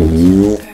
うん。